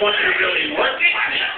wasn't really working.